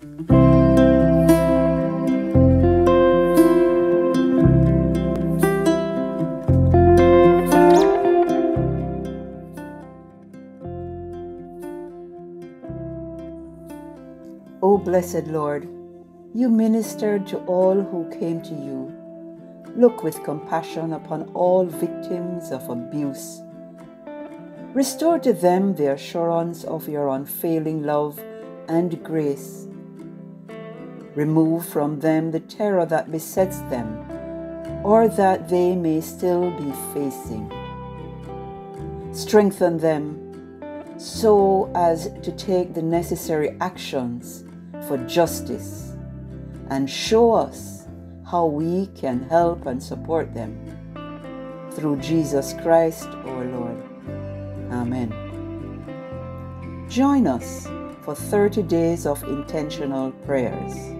O blessed Lord, you ministered to all who came to you. Look with compassion upon all victims of abuse. Restore to them the assurance of your unfailing love and grace. Remove from them the terror that besets them or that they may still be facing. Strengthen them so as to take the necessary actions for justice and show us how we can help and support them. Through Jesus Christ our Lord. Amen. Join us for 30 days of intentional prayers.